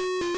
you